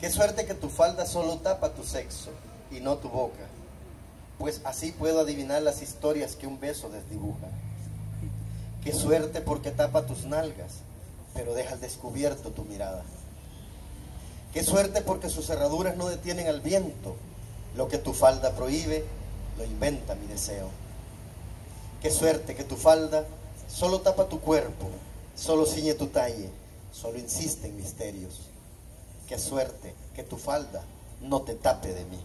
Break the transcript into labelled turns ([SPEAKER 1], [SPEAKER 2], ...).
[SPEAKER 1] Qué suerte que tu falda solo tapa tu sexo y no tu boca, pues así puedo adivinar las historias que un beso desdibuja. Qué suerte porque tapa tus nalgas, pero deja al descubierto tu mirada. Qué suerte porque sus cerraduras no detienen al viento, lo que tu falda prohíbe, lo inventa mi deseo. Qué suerte que tu falda solo tapa tu cuerpo, solo ciñe tu talle, solo insiste en misterios. Qué suerte que tu falda no te tape de mí.